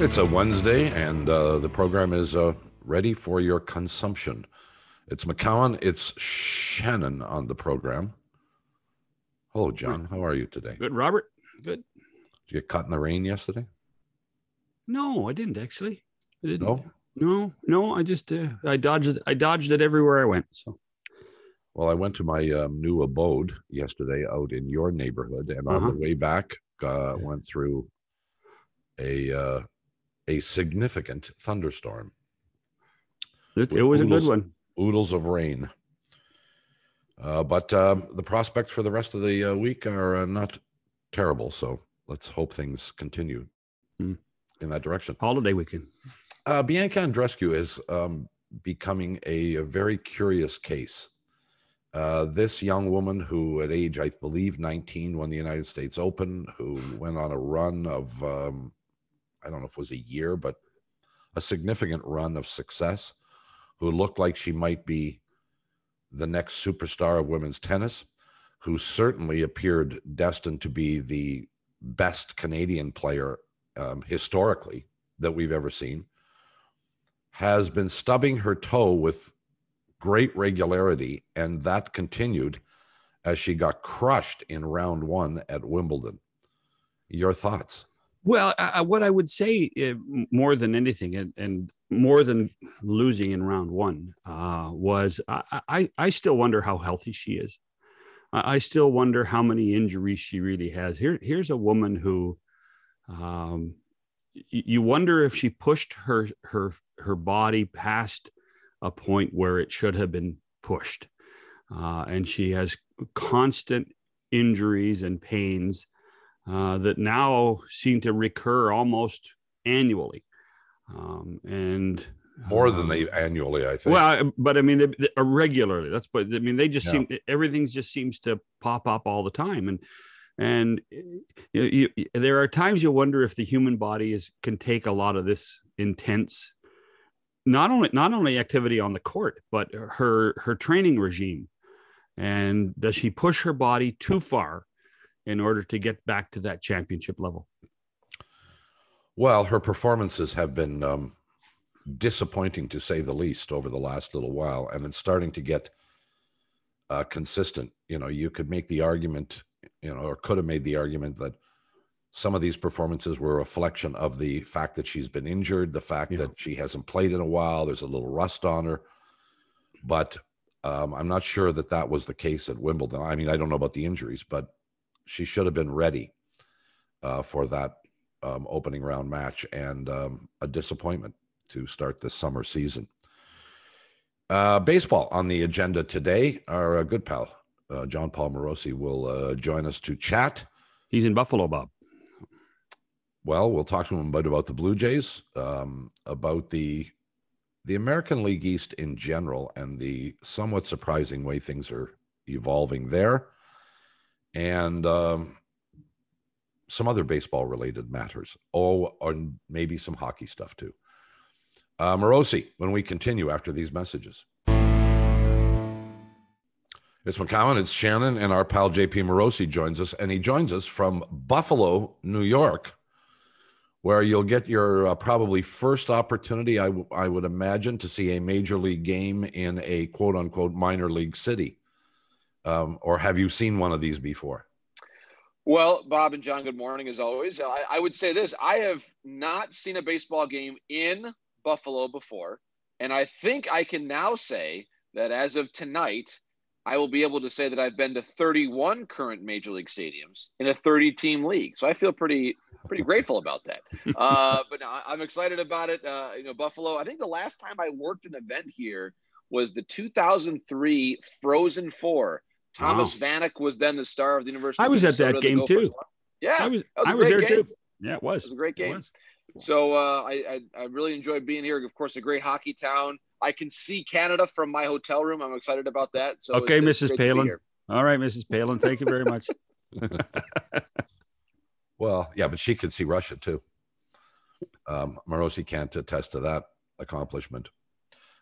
It's a Wednesday, and uh, the program is uh, ready for your consumption. It's McCown, it's Shannon on the program. Hello, John. How are you today? Good, Robert. Good. Did you get caught in the rain yesterday? No, I didn't actually. I didn't. No? No, no. I just uh, I dodged it. I dodged it everywhere I went. So Well, I went to my um, new abode yesterday out in your neighborhood, and on Uh-huh. the way back, uh, went through a uh, a significant thunderstorm. it, it was a good one. oodles of rain. Uh, but um, the prospects for the rest of the uh, week are uh, not terrible. So let's hope things continue Hmm. in that direction. Holiday weekend. Uh, Bianca Andreescu is um, becoming a, a very curious case. Uh, this young woman who, at age, I believe, 19, won the United States Open, who went on a run of, um, I don't know if it was a year, but a significant run of success, who looked like she might be the next superstar of women's tennis, who certainly appeared destined to be the best Canadian player um, historically that we've ever seen, has been stubbing her toe with great regularity, and that continued as she got crushed in round one at Wimbledon. Your thoughts? Well, I, what I would say uh, more than anything, and, and more than losing in round one, uh, was I, I, I still wonder how healthy she is. I, I still wonder how many injuries she really has. Here, here's a woman who, um, you wonder if she pushed her her her body past a point where it should have been pushed, uh, and she has constant injuries and pains uh, that now seem to recur almost annually. Um, and More than um, they annually, I think. well, but I mean, they, they, uh, regularly. That's but I mean, they just Yeah. seem everything just seems to pop up all the time, and and you, you, you- there are times you wonder if the human body is can take a lot of this intense, not only not only activity on the court, but her her training regime, and does she push her body too far in order to get back to that championship level? Well, her performances have been um, disappointing to say the least over the last little while, and it's starting to get uh, consistent. You know, you could make the argument, you know, or could have made the argument that some of these performances were a reflection of the fact that she's been injured, the fact Yeah. that she hasn't played in a while. There's a little rust on her, but um, I'm not sure that that was the case at Wimbledon. I mean, I don't know about the injuries, but she should have been ready uh, for that um, opening round match and um, a disappointment to start this summer season. Uh, baseball on the agenda today. Our uh, good pal, uh, John Paul Morosi, will uh, join us to chat. He's in Buffalo, Bob. Well, we'll talk to him about, about the Blue Jays, um, about the the American League East in general, and the somewhat surprising way things are evolving there, and um, some other baseball related matters. Oh, or maybe some hockey stuff too. Uh, Morosi, when we continue after these messages. It's McCown, it's Shannon, and our pal JP Morosi joins us, and he joins us from Buffalo, New York, where you'll get your uh, probably first opportunity, I, w- I would imagine, to see a major league game in a quote unquote minor league city. Um, or have you seen one of these before? Well, Bob and John, good morning as always. I, I would say this I have not seen a baseball game in Buffalo before. And I think I can now say that as of tonight, I will be able to say that I've been to 31 current major league stadiums in a 30 team league. So I feel pretty pretty grateful about that. Uh, but I'm excited about it. Uh, you know, Buffalo. I think the last time I worked an event here was the 2003 Frozen Four. Thomas Vanek was then the star of the University. I of was at that game too. won. Yeah, I was, was a I was there game. too. Yeah, it was. It was a great game. So uh, I, I I really enjoyed being here. Of course, a great hockey town. I can see Canada from my hotel room. I'm excited about that. So Okay, it's- it's Mrs. great to be Palin. All right, Mrs. Palin. Thank you very much. Well, yeah, but she could see Russia too. Um, Morosi can't attest to that accomplishment.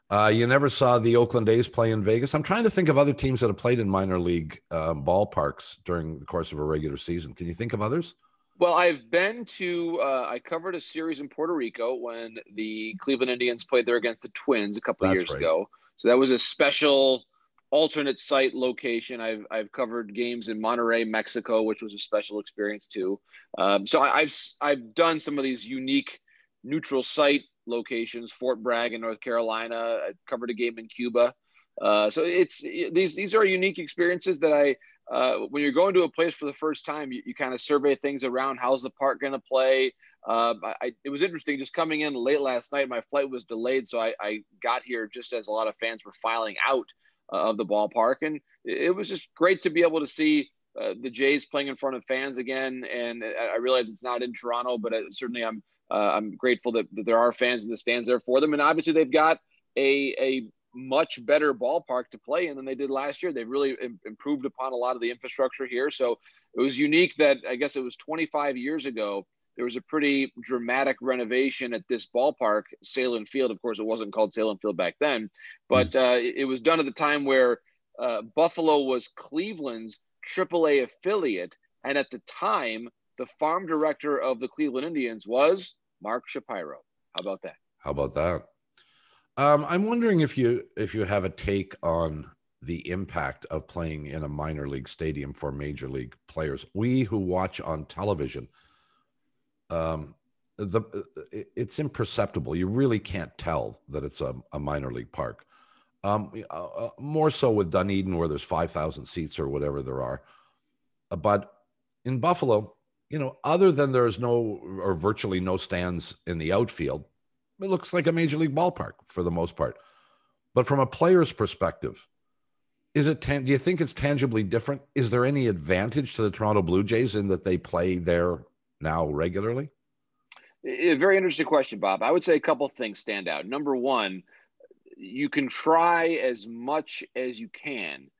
Uh, you never saw the Oakland A's play in Vegas. I'm trying to think of other teams that have played in minor league um, ballparks during the course of a regular season. Can you think of others? Well, I've been to. Uh, I covered a series in Puerto Rico when the Cleveland Indians played there against the Twins a couple of years right. ago. So that was a special alternate site location. I've I've covered games in Monterrey, Mexico, which was a special experience too. Um, so I, have I've done some of these unique neutral site locations. Fort Bragg in North Carolina. I covered a game in Cuba. Uh, so it's these these are unique experiences that I uh, when you're going to a place for the first time, you, you kind of survey things around. How's the park going to play? Uh, I, it was interesting just coming in late last night. My flight was delayed, so I, I got here just as a lot of fans were filing out uh, of the ballpark, and it was just great to be able to see uh, the Jays playing in front of fans again. And I realize it's not in Toronto, but certainly I'm uh, I'm grateful that, that there are fans in the stands there for them, and obviously they've got a a much better ballpark to play in than they did last year. They've really Im- improved upon a lot of the infrastructure here. So it was unique that I guess it was 25 years ago. There was a pretty dramatic renovation at this ballpark, Sahlen Field. Of course, it wasn't called Sahlen Field back then, but hmm. uh, it was done at the time where uh, Buffalo was Cleveland's AAA affiliate. And at the time, the farm director of the Cleveland Indians was Mark Shapiro. How about that? How about that? Um, I'm wondering if you if you have a take on the impact of playing in a minor league stadium for major league players. We who watch on television, um, the it's imperceptible. You really can't tell that it's a, a minor league park. Um, uh, uh more so with Dunedin, where there's five thousand seats or whatever there are. Uh, but in Buffalo, you know, other than there's no or virtually no stands in the outfield, it looks like a major league ballpark for the most part. But from a player's perspective, is it do you think it's tangibly different? Is there any advantage to the Toronto Blue Jays in that they play there now regularly? A very interesting question, Bob. I would say a couple things stand out. Number one, you can try as much as you can,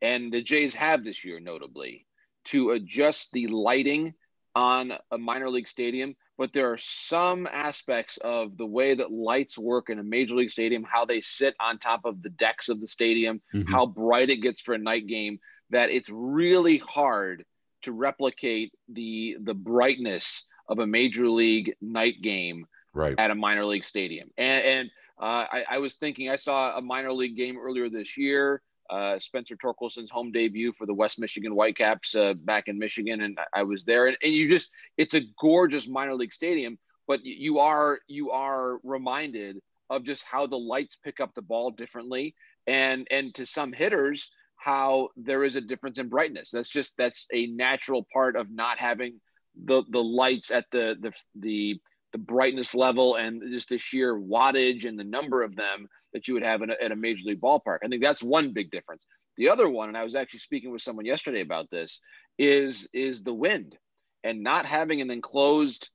and the Jays have this year, notably, to adjust the lighting on a minor league stadium but there are some aspects of the way that lights work in a major league stadium, how they sit on top of the decks of the stadium, mm-hmm. how bright it gets for a night game, that it's really hard to replicate the the brightness of a major league night game right. at a minor league stadium. And, and uh, I, I was thinking, I saw a minor league game earlier this year uh, Spencer Torkelson's home debut for the West Michigan Whitecaps uh, back in Michigan, and I was there. And, and you just, it's a gorgeous minor league stadium, but you are you are reminded of just how the lights pick up the ball differently, and and to some hitters how there is a difference in brightness. That's just that's a natural part of not having the the lights at the the the the brightness level and just the sheer wattage and the number of them that you would have in a, at a major league ballpark. I think that's one big difference. The other one, and I was actually speaking with someone yesterday about this, is is the wind, and not having an enclosed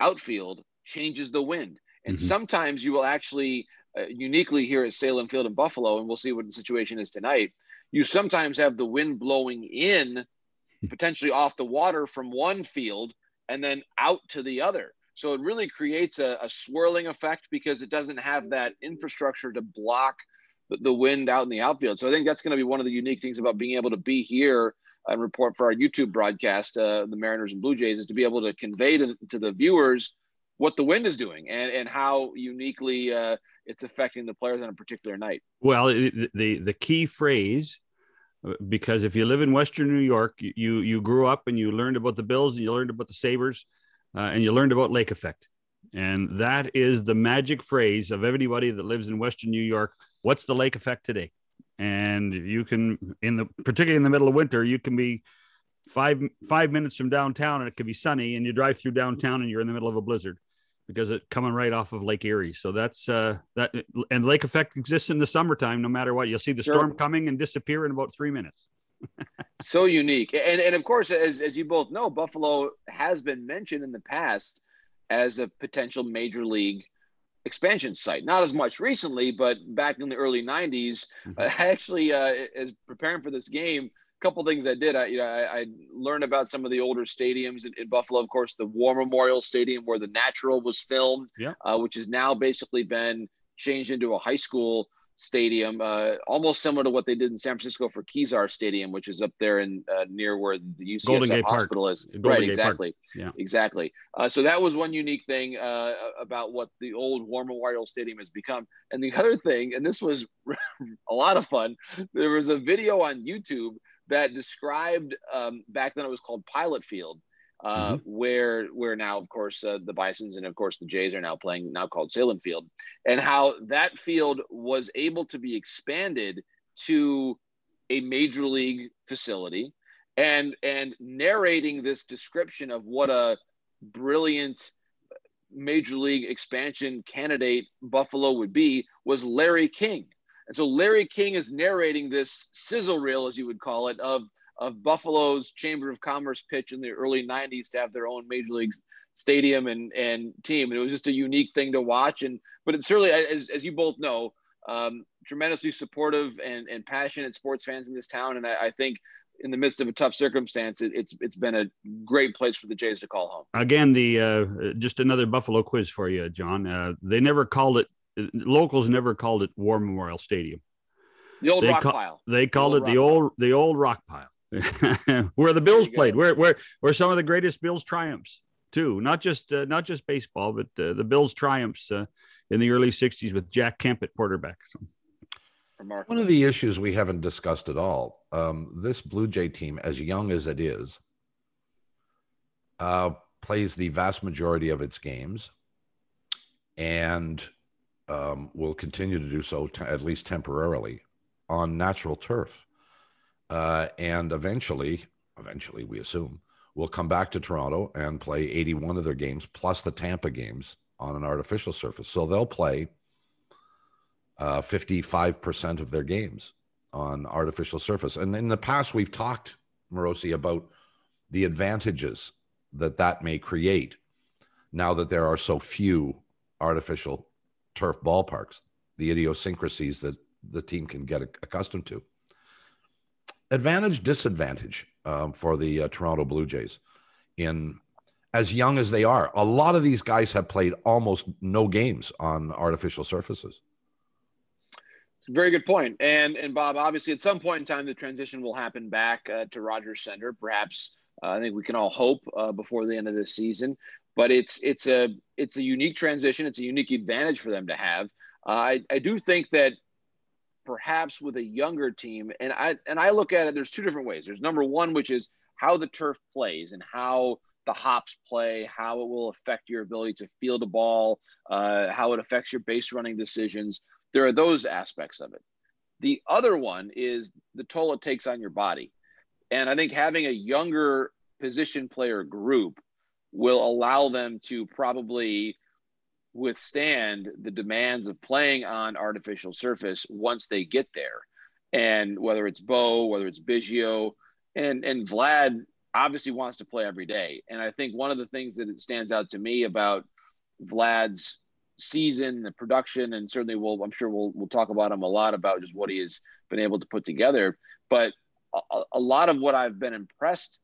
outfield changes the wind. And mm-hmm. sometimes you will actually uh, uniquely here at Sahlen Field in Buffalo, and we'll see what the situation is tonight. You sometimes have the wind blowing in, potentially off the water from one field and then out to the other. So it really creates a, a swirling effect because it doesn't have that infrastructure to block the, the wind out in the outfield. So I think that's going to be one of the unique things about being able to be here and report for our YouTube broadcast, uh, the Mariners and Blue Jays, is to be able to convey to, to the viewers what the wind is doing and, and how uniquely uh, it's affecting the players on a particular night. Well, the, the, the key phrase uh, because if you live in Western New York, you you grew up and you learned about the Bills, and you learned about the Sabres, uh, and you learned about lake effect. And that is the magic phrase of everybody that lives in Western New York. What's the lake effect today? And you can, in the particularly in the middle of winter, you can be five five minutes from downtown and it could be sunny, and you drive through downtown and you're in the middle of a blizzard because it's coming right off of Lake Erie. So that's uh, that, and lake effect exists in the summertime. No matter what, you'll see the storm coming and disappear in about three minutes so unique. And, and of course, as, as you both know, Buffalo has been mentioned in the past as a potential major league expansion site. Not as much recently, but back in the early 90s, mm-hmm. uh, actually, uh, as preparing for this game, a couple things I did. I, you know, I, I, learned about some of the older stadiums in, in, Buffalo. Of course, the War Memorial Stadium where the Natural was filmed, yeah. uh, which has now basically been changed into a high school stadium, uh, almost similar to what they did in San Francisco for Kezar Stadium, which is up there in uh, near where the UCSF hospital Park. is. Golden right, Gate exactly. Yeah, exactly. Uh, so that was one unique thing uh, about what the old War Memorial Stadium has become. And the other thing, and this was a lot of fun, there was a video on YouTube that described um, back then it was called Pilot Field uh, mm-hmm. where where now of course uh, the Bison's and of course the Jays are now playing now called Sahlen Field, and how that field was able to be expanded to a major league facility, and and narrating this description of what a brilliant major league expansion candidate Buffalo would be was Larry King. And so Larry King is narrating this sizzle reel, as you would call it, of of Buffalo's Chamber of Commerce pitch in the early 90s to have their own major league stadium and, and team. And it was just a unique thing to watch. And, but it's certainly, as, as you both know, um, tremendously supportive and, and passionate sports fans in this town. And I, I think in the midst of a tough circumstance, it, it's, it's been a great place for the Jays to call home. Again, the, uh, just another Buffalo quiz for you, John. Uh, they never called it, locals never called it War Memorial Stadium. The old they rock ca- pile. They called the it the old, the old rock pile. where the Bills played, where where where some of the greatest Bills triumphs too, not just uh, not just baseball, but uh, the Bills triumphs uh, in the early '60s with Jack Kemp at quarterback. So. One of the issues we haven't discussed at all: um, this Blue Jay team, as young as it is, uh, plays the vast majority of its games, and um, will continue to do so, t- at least temporarily, on natural turf uh, and eventually, eventually we assume, will come back to Toronto and play 81 of their games plus the Tampa games on an artificial surface. So they'll play uh, 55% of their games on artificial surface. And in the past, we've talked, Morosi, about the advantages that that may create now that there are so few artificial turf ballparks, the idiosyncrasies that the team can get accustomed to advantage disadvantage um, for the uh, Toronto Blue Jays in as young as they are. A lot of these guys have played almost no games on artificial surfaces. Very good point. And and Bob, obviously, at some point in time, the transition will happen back uh, to Rogers Center. Perhaps uh, I think we can all hope uh, before the end of this season. But it's it's a it's a unique transition. It's a unique advantage for them to have. Uh, I I do think that perhaps with a younger team. And I and I look at it. There's two different ways. There's number one, which is how the turf plays and how the hops play, how it will affect your ability to field a ball, uh, how it affects your base running decisions. There are those aspects of it. The other one is the toll it takes on your body. And I think having a younger position player group will allow them to probably withstand the demands of playing on artificial surface once they get there. And whether it's Bo, whether it's Biggio, and and Vlad obviously wants to play every day. And I think one of the things that it stands out to me about Vlad's season, the production, and certainly we'll I'm sure we'll we'll talk about him a lot about just what he has been able to put together. But a, a lot of what I've been impressed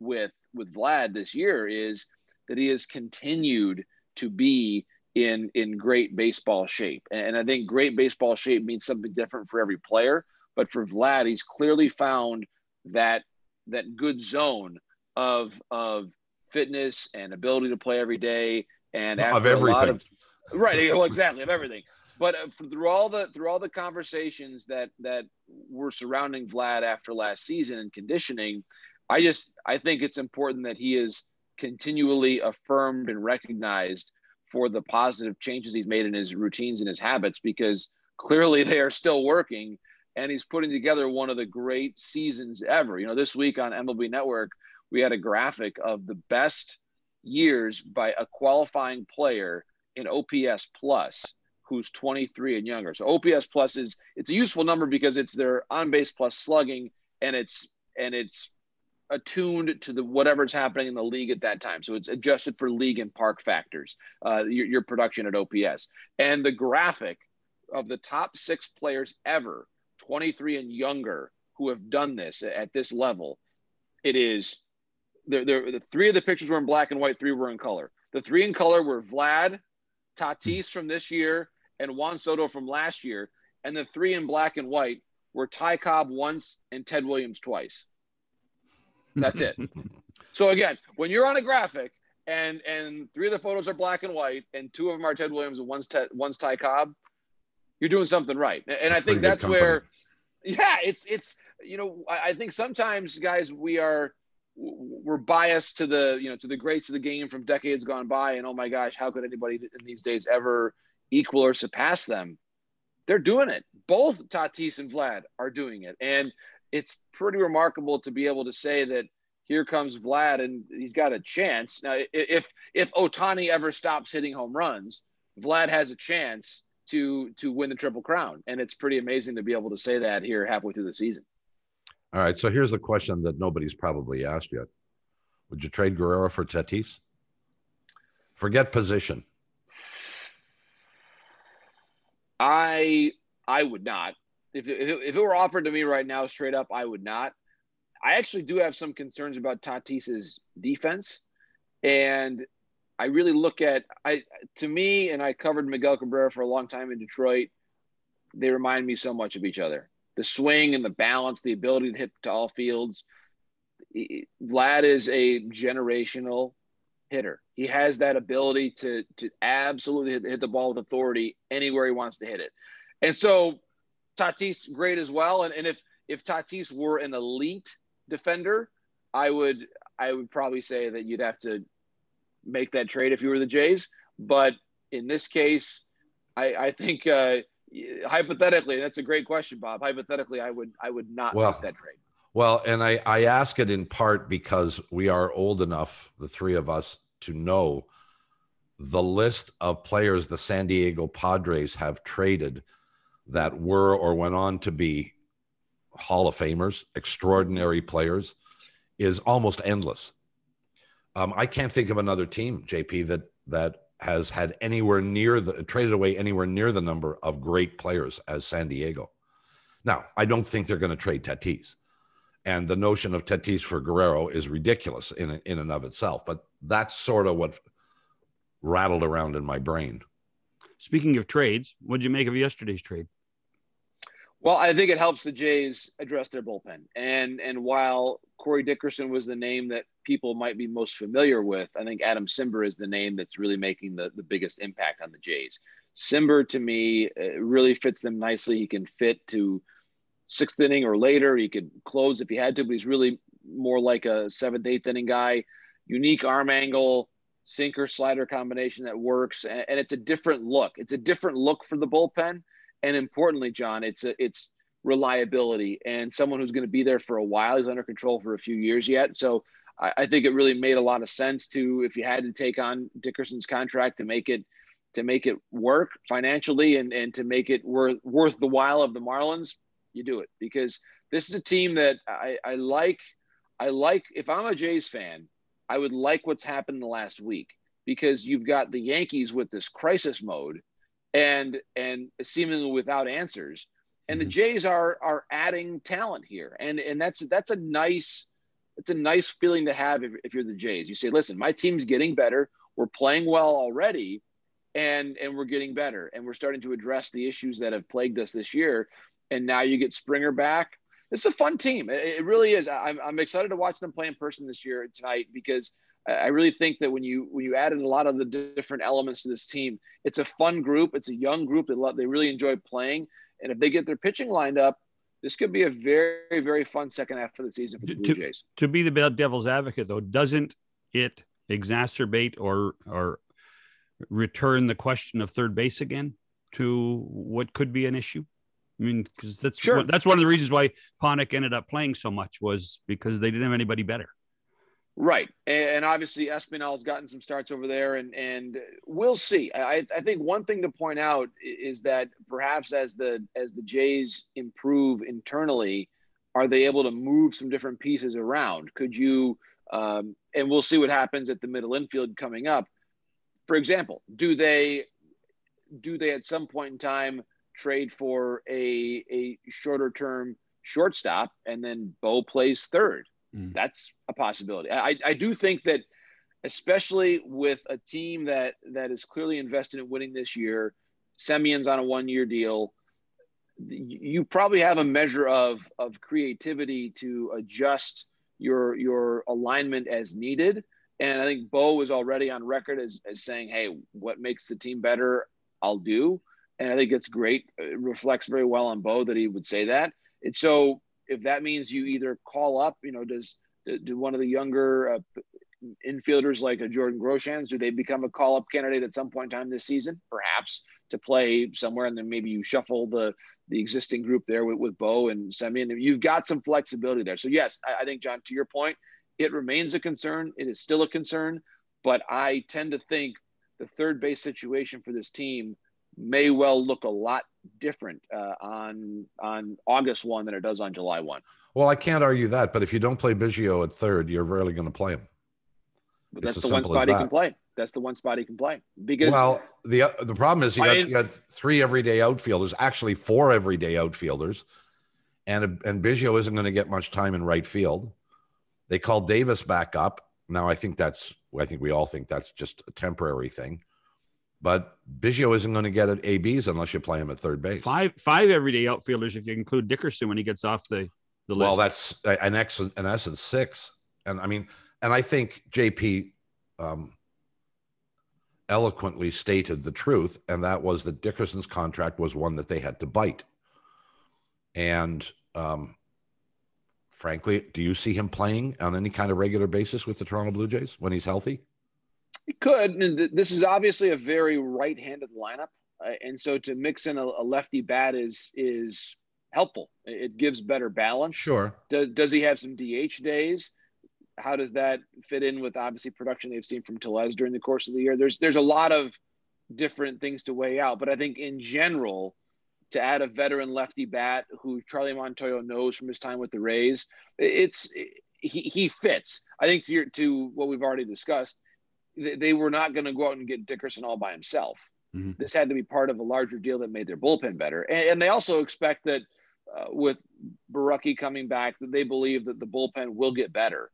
with with Vlad this year is that he has continued to be in in great baseball shape. And I think great baseball shape means something different for every player. But for Vlad, he's clearly found that that good zone of of fitness and ability to play every day and of everything. Of, right, well, exactly of everything. But uh, through all the through all the conversations that that were surrounding Vlad after last season and conditioning, I just I think it's important that he is continually affirmed and recognized for the positive changes he's made in his routines and his habits because clearly they are still working and he's putting together one of the great seasons ever. You know, this week on MLB Network, we had a graphic of the best years by a qualifying player in OPS plus who's 23 and younger. So OPS plus is it's a useful number because it's their on base plus slugging and it's and it's attuned to the whatever's happening in the league at that time. So it's adjusted for league and park factors, uh, your, your production at OPS. And the graphic of the top six players ever, 23 and younger, who have done this at this level, it is there. The three of the pictures were in black and white. Three were in color. The three in color were Vlad, Tatis from this year, and Juan Soto from last year. and the three in black and white were Ty Cobb once and Ted Williams twice. That's it. so again, when you're on a graphic and and three of the photos are black and white and two of them are Ted Williams and one's Ted, one's Ty Cobb, you're doing something right. And I think that's where, yeah, it's it's you know I, I think sometimes guys we are we're biased to the you know to the greats of the game from decades gone by. And oh my gosh how could anybody in these days ever equal or surpass them? They're doing it. Both tatis and vlad are doing it. And it's pretty remarkable to be able to say that here comes vlad and he's got a chance now if if ohtani ever stops hitting home runs vlad has a chance to to win the triple crown and it's pretty amazing to be able to say that here halfway through the season all right. So here's the question that nobody's probably asked yet. Would you trade Guerrero for Tatis? Forget position. I I would not. If it, if it were offered to me right now, straight up, I would not. I actually do have some concerns about Tatis's defense, and I really look at I to me, and I covered Miguel Cabrera for a long time in Detroit. They remind me so much of each other the swing and the balance, the ability to hit to all fields. Vlad is a generational hitter. He has that ability to to absolutely hit, hit, the ball with authority anywhere he wants to hit it. And so Tatis great as well. And, and if if Tatis were an elite defender, I would I would probably say that you'd have to make that trade if you were the Jays. But in this case, I, I think uh, hypothetically, that's a great question, Bob. Hypothetically, I would I would not well, make that trade. Well, and I I ask it in part because we are old enough, the three of us, to know the list of players the San Diego Padres have traded that were or went on to be Hall of Famers, extraordinary players, is almost endless. Um, I can't think of another team, JP, that that has had anywhere near the traded away anywhere near the number of great players as San Diego. Now, I don't think they're going to trade Tatis. And the notion of Tatis for Guerrero is ridiculous in in and of itself, but that's sort of what rattled around in my brain. Speaking of trades, what did you make of yesterday's trade? Well, I think it helps the Jays address their bullpen. And and while Corey Dickerson was the name that people might be most familiar with, I think Adam Cimber is the name that's really making the, the biggest impact on the Jays. Cimber to me really fits them nicely. He can fit to sixth inning or later. He could close if he had to, but he's really more like a seventh, eighth inning guy. Unique arm angle, sinker slider combination that works, and, and it's a different look. It's a different look for the bullpen and importantly, John, it's a, it's reliability and someone who's going to be there for a while. He's under control for a few years yet, so I, I think it really made a lot of sense to if you had to take on Dickerson's contract to make it to make it work financially and and to make it worth worth the while of the Marlins, you do it because this is a team that I, I like. I like if I'm a Jays fan, I would like what's happened in the last week because you've got the Yankees with this crisis mode and and seemingly without answers. And mm-hmm. the Jays are are adding talent here, and and that's that's a nice it's a nice feeling to have if, if you're the Jays. You say, listen, my team's getting better. We're playing well already, and and we're getting better, and we're starting to address the issues that have plagued us this year. And now you get Springer back. It's a fun team. It, it really is. I'm, I'm excited to watch them play in person this year tonight because I really think that when you when you added a lot of the different elements to this team, it's a fun group. It's a young group that love, they really enjoy playing, and if they get their pitching lined up, this could be a very very fun second half of the season for the Blue to, Jays. To be the devil's advocate, though, doesn't it exacerbate or or return the question of third base again to what could be an issue? I mean, because that's sure. one, that's one of the reasons why Panik ended up playing so much was because they didn't have anybody better. Right, and obviously Espinal's gotten some starts over there, and and we'll see. I, I think one thing to point out is that perhaps as the as the Jays improve internally, are they able to move some different pieces around? Could you? Um, and we'll see what happens at the middle infield coming up. For example, do they do they at some point in time trade for a a shorter term shortstop and then Bo plays third? Mm. That's a possibility. I, I do think that, especially with a team that that is clearly invested in winning this year, Semien's on a one year deal. you probably have a measure of of creativity to adjust your your alignment as needed. And I think Bo is already on record as, as saying, "Hey, what makes the team better, I'll do." And I think it's great. It reflects very well on Bo that he would say that. And so, if that means you either call up, you know, does do one of the younger uh, infielders like a Jordan Groshans, do they become a call up candidate at some point in time this season? Perhaps to play somewhere, and then maybe you shuffle the the existing group there with, with Bo and Semien. You've got some flexibility there. So yes, I, I think John, to your point, it remains a concern. It is still a concern, but I tend to think the third base situation for this team may well look a lot different uh, on on August one than it does on July one. Well, I can't argue that, but if you don't play Biggio at third, you're rarely going to play him. But that's the one spot he can play. That's the one spot he can play because. Well, the the problem is you got, you got three everyday outfielders, actually four everyday outfielders, and and Biggio isn't going to get much time in right field. They called Davis back up. Now I think that's I think we all think that's just a temporary thing. But Biggio isn't going to get at ABs unless you play him at third base. Five five everyday outfielders if you include Dickerson when he gets off the the list. Well, that's an excellent in essence six. And I mean, and I think JP um, eloquently stated the truth, and that was that Dickerson's contract was one that they had to bite. And um, frankly, do you see him playing on any kind of regular basis with the Toronto Blue Jays when he's healthy? He could. And this is obviously a very right-handed lineup, uh, and so to mix in a, a, lefty bat is is helpful. It gives better balance. Sure. Does does he have some DH days? how does that fit in with obviously production they've seen from Tellez during the course of the year? There's there's a lot of different things to weigh out, but I think in general, to add a veteran lefty bat who Charlie Montoyo knows from his time with the Rays, it's he, he fits. I think to, your, to what we've already discussed, they, they were not going to go out and get Dickerson all by himself. Mm-hmm. This had to be part of a larger deal that made their bullpen better, and, and they also expect that uh, with Borucki coming back, that they believe that the bullpen will get better.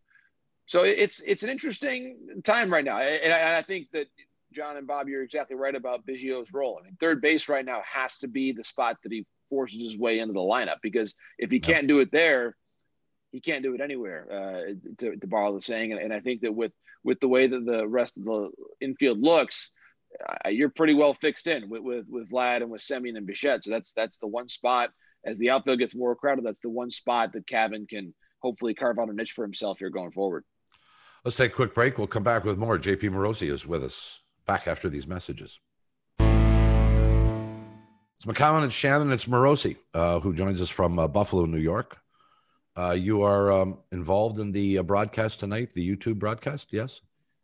So it's it's an interesting time right now, and I, I, think that John and Bob, you're exactly right about Biggio's role. I mean, third base right now has to be the spot that he forces his way into the lineup because if he can't do it there, he can't do it anywhere. Uh, to, to, borrow the saying, and, and, I think that with with the way that the rest of the infield looks, uh, you're pretty well fixed in with, with with Vlad and with Semien and Bichette. So that's that's the one spot. As the outfield gets more crowded, that's the one spot that Cavan can hopefully carve out a niche for himself here going forward. Let's take a quick break. We'll come back with more. JP Morosi is with us back after these messages. It's McCown and Shannon. It's Morosi, uh, who joins us from uh, Buffalo, New York. Uh, you are um, involved in the uh, broadcast tonight, the YouTube broadcast, yes?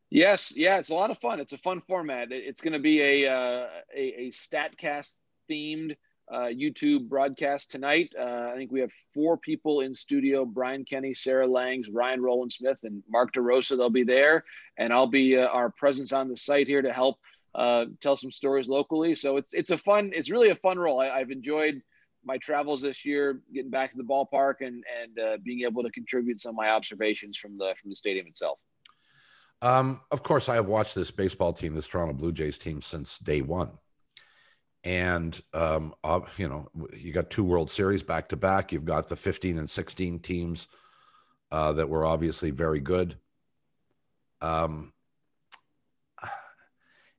Yes, yeah, it's a lot of fun. It's a fun format. It's going to be a, uh, a, a Statcast themed uh, YouTube broadcast tonight. Uh, I think we have four people in studio Brian Kenny, Sarah Langs, Ryan Roland Smith, and Mark DeRosa. They'll be there. And I'll be uh, our presence on the site here to help uh, tell some stories locally. So it's, it's a fun, it's really a fun role. I, have enjoyed my travels this year, getting back to the ballpark and, and uh, being able to contribute some of my observations from the, from the stadium itself. Um, of course, I have watched this baseball team, this Toronto Blue Jays team, since day one and um, uh, you know you got two World Series back to back. You've got the 15 and 16 teams uh, that were obviously very good. Um,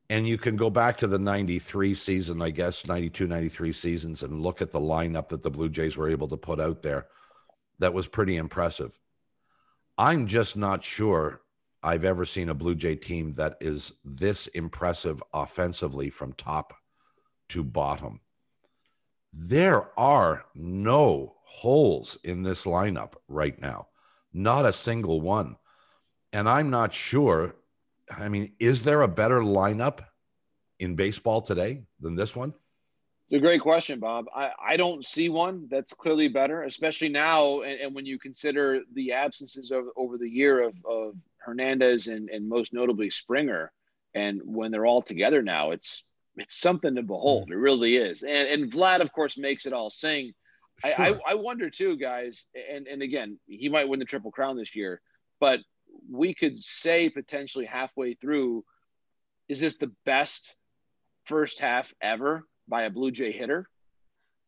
and you can go back to the 93 season, I guess, 92, 93 seasons, and look at the lineup that the Blue Jays were able to put out there. That was pretty impressive. I'm just not sure I've ever seen a Blue Jay team that is this impressive offensively from top to bottom. There are no holes in this lineup right now, not a single one. And I'm not sure. I mean, is there a better lineup in baseball today than this one? It's a great question, Bob. I, I don't see one that's clearly better, especially now. And, and when you consider the absences of, over the year of, of Hernandez and, and most notably Springer, and when they're all together now, it's it's something to behold. Mm. It really is. And and Vlad, of course, makes it all sing. Sure. I, I, I wonder too, guys, and, and again, he might win the triple crown this year, but we could say potentially halfway through, is this the best first half ever by a Blue Jay hitter?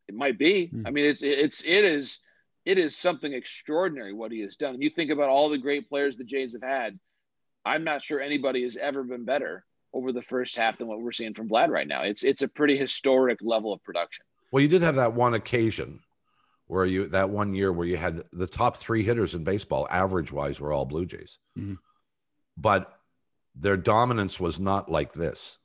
It might be. Hmm. I mean, it's it's it is it is something extraordinary what he has done. And you think about all the great players the Jays have had. I'm not sure anybody has ever been better over the first half than what we're seeing from Vlad right now. It's it's a pretty historic level of production. Well, you did have that one occasion where you that one year where you had the top three hitters in baseball, average wise, were all Blue Jays. Mm-hmm. But their dominance was not like this.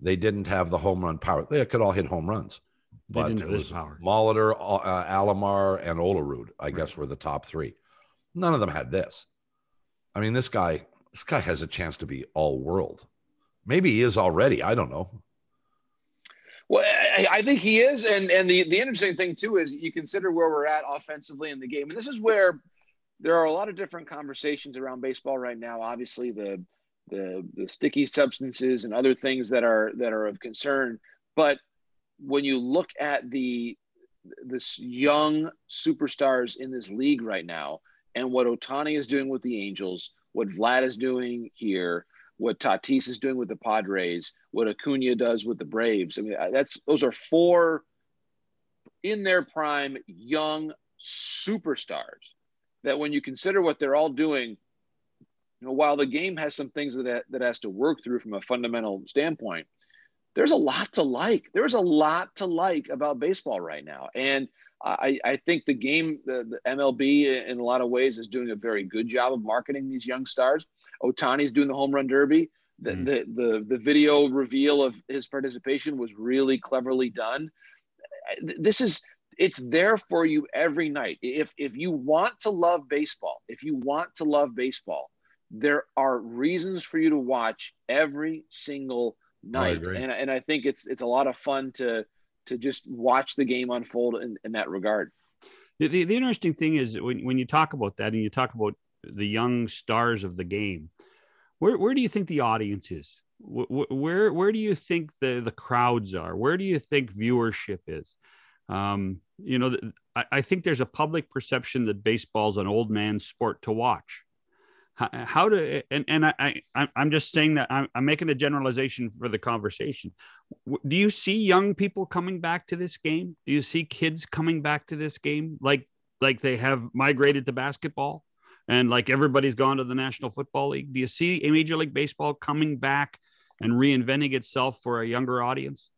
They didn't have the home run power. They could all hit home runs. They but it was power. Molitor, uh, Alomar, and Olerud, I right. guess, were the top three. None of them had this. I mean, this guy, this guy has a chance to be all world. Maybe he is already. I don't know. Well, I, I, think he is, and and the the interesting thing too is you consider where we're at offensively in the game, and this is where there are a lot of different conversations around baseball right now. Obviously, the the the sticky substances and other things that are that are of concern, but when you look at the this young superstars in this league right now and what Ohtani is doing with the Angels, what Vlad is doing here, what Tatis is doing with the Padres, what Acuna does with the Braves. I mean, that's those are four in their prime young superstars that when you consider what they're all doing, you know, while the game has some things that that has to work through from a fundamental standpoint, there's a lot to like. There's a lot to like about baseball right now. And I, I think the game, the, the, MLB, in a lot of ways, is doing a very good job of marketing these young stars. Ohtani's doing the home run derby. The, mm. the, the, the video reveal of his participation was really cleverly done. This is it's there for you every night. If if you want to love baseball, if you want to love baseball, there are reasons for you to watch every single night. And, and I think it's it's a lot of fun to to just watch the game unfold in, in that regard. The, the, the interesting thing is when, when you talk about that and you talk about the young stars of the game, where, where do you think the audience is? Where, where do you think the, the crowds are? Where do you think viewership is? Um, you know, I, I think there's a public perception that baseball's an old man's sport to watch how, how to and, and I, I i'm just saying that I'm, I'm making a generalization for the conversation. Do you see young people coming back to this game? Do you see kids coming back to this game? Like like they have migrated to basketball and like everybody's gone to the national football league. Do you see a major league baseball coming back and reinventing itself for a younger audience?